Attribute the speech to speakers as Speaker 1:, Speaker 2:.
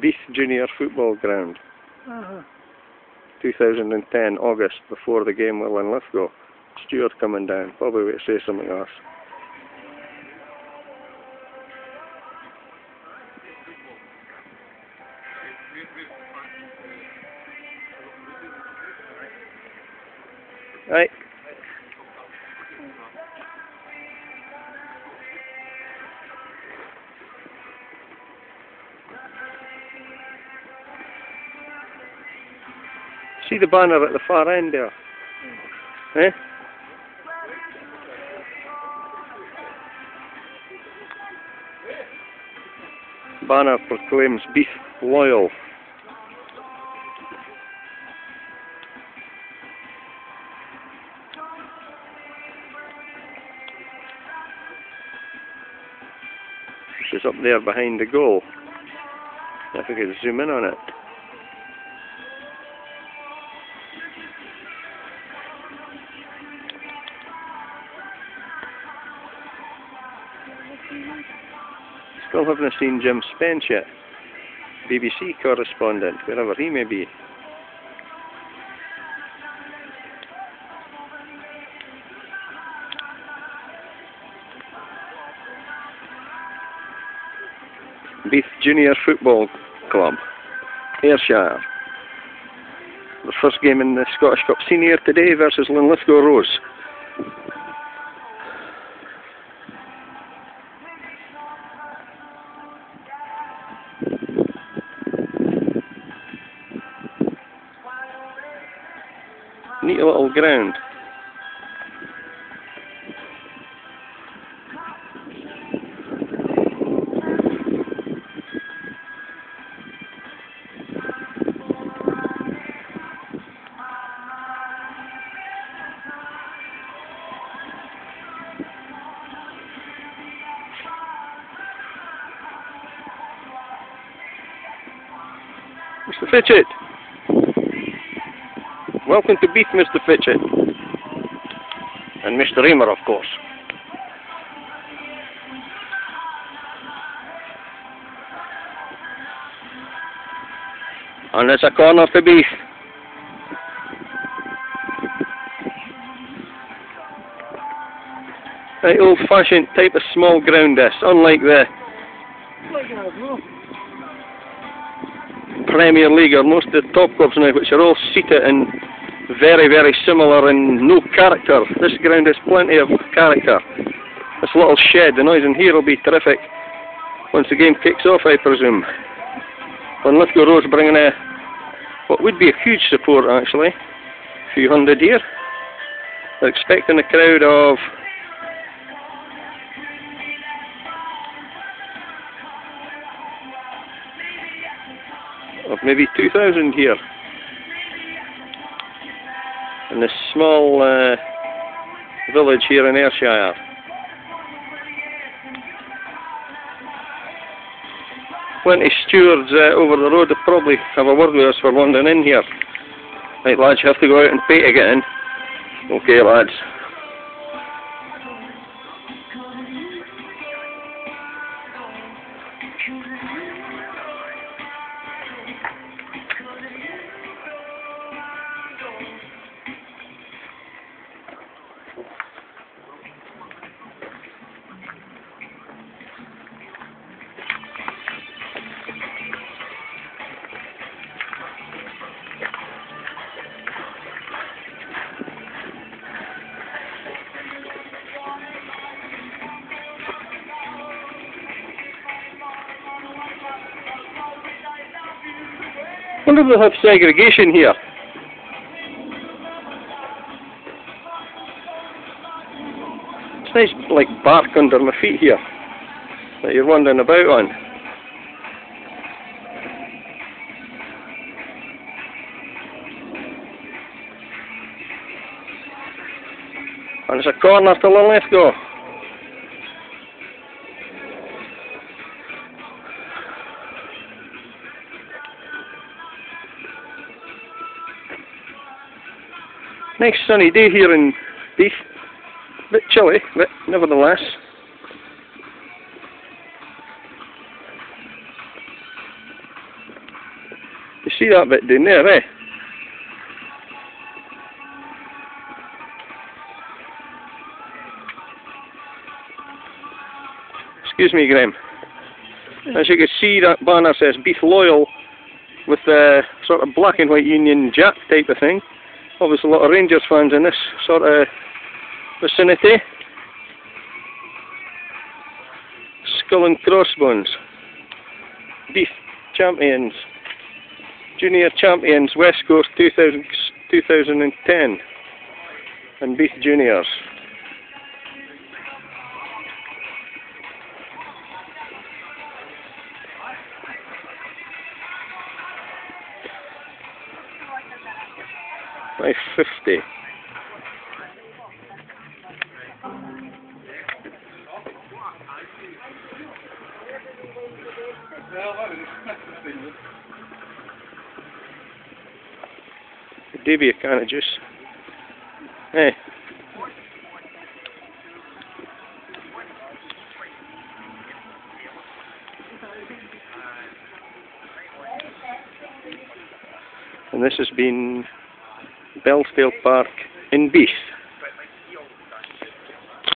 Speaker 1: Beith Junior Football Ground,
Speaker 2: Uh-huh.
Speaker 1: 2010, August, before the game with Linlithgow. Stuart coming down, probably to say something else. Right. See the banner at the far end there? Eh? Banner proclaims Beith loyal. She's up there behind the goal. If we could zoom in on it. Still haven't seen Jim Spence yet. BBC correspondent, wherever he may be. Beith Junior Football Club, Ayrshire. The first game in the Scottish Cup Senior today versus Linlithgow Rose. Neat little ground. Mr. Fitchett. Welcome to Beith, Mr. Fitchett. And Mr. Aimer, of course. And it's a corner for Beith. Right, old-fashioned type of small ground this, unlike the? Premier League or most of the top clubs now, which are all seated and very, very similar and no character. This ground has plenty of character. This little shed, the noise in here will be terrific once the game kicks off, I presume. Linlithgow Rose bringing a what would be a huge support actually, a few hundred here. They're expecting a crowd of of maybe 2,000 here in this small uh, village here in Ayrshire. Plenty stewards uh, over the road will probably have a word with us for wandering in here. Right lads, you have to go out and pay to get in. Okay lads. Wonder if they have segregation here. It's nice, like bark under my feet here that you're wandering about on. And it's a corner to Linlithgow. Nice sunny day here in Beith. Bit chilly, but nevertheless. You see that bit down there, eh? Excuse me, Graham. As you can see, that banner says Beith Loyal with the sort of black and white Union Jack type of thing. Obviously, a lot of Rangers fans in this sort of vicinity. Skull and Crossbones. Beith Champions. Junior Champions West Coast 2000, 2010. And Beith Juniors. Five fifty. Davy a can of juice. Hey. And this has been Bellsdale Park in Beith.